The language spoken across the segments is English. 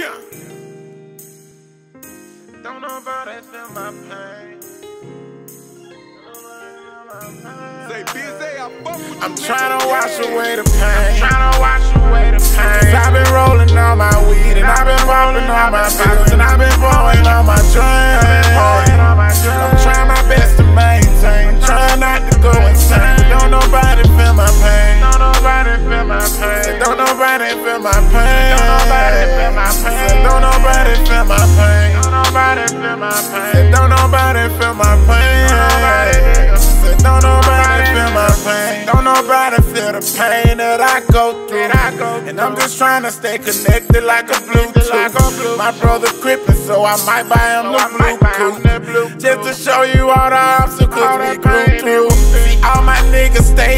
Yeah. Don't nobody feel my pain. Say busy, I fuck with I'm trying to wash away the pain. Tryna wash away the pain. Cause I've been rolling all my weed and I've been rolling all my pills and I've been blowing all my drains. Pain that I go through. And I'm just trying to stay connected like a Bluetooth. My brother crippin', so I might buy him the Bluetooth. Just to show you all the obstacles we grew through. See, all my niggas stayed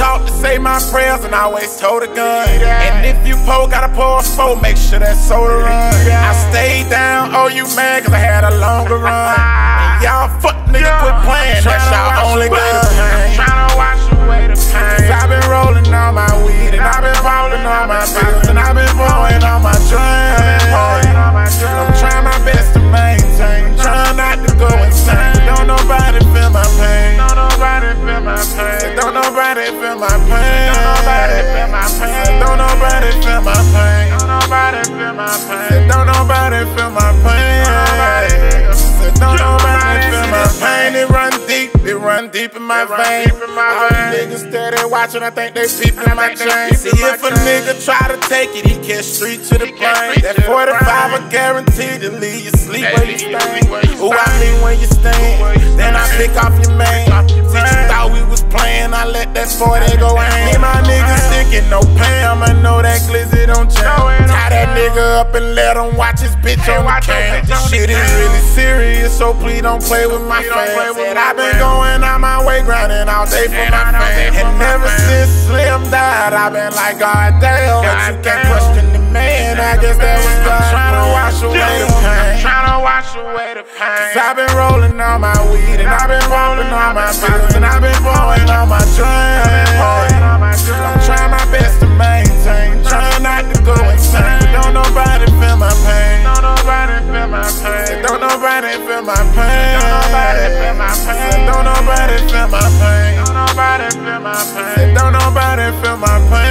taught to say my prayers and I always told a gun. And if you pull, gotta pour a four, make sure that soda run. I stayed down, oh you mad, cause I had a longer run. And y'all fuck nigga quit playing, that's y'all only gun. Tryna wash away the pain. Cause I've been rolling all my weed and I've been rolling all my pills and I've been blowing all my drains. Feel my pain. Don't nobody feel my pain. Don't nobody feel my pain. Don't nobody feel my pain. Don't nobody feel my pain. Don't nobody feel my pain. It run deep, it run deep in my veins. deep in my All these niggas steady watching, I think they peeping my chain. See if a nigga try to take it, he catch street to the brain. That 45 brain. a guaranteed to leave you sleep where you sleep Ooh, I mean when you stand. Then I pick off your man. Let that 40 go in. My niggas sticking, no pay, I'ma know that glizzy don't change. Tie that nigga up and let him watch his bitch on the cam. This shit is really serious, so please don't play with my fans. Said I've been going out my way, grinding all day for my I fans. And my never since Slim died, I've been like, God damn, but you can't question the man. I guess that was God trying to wash away pain wash away the pain. Cause I've been rolling all my weed and I've been rolling all my pills and I've been blowing all my dreams. I'm trying my best to maintain, trying not to go insane. But. Don't nobody feel my pain. Don't nobody feel my pain. Don't nobody feel my pain. Don't nobody feel my pain. Don't nobody feel my pain. Don't nobody feel my pain.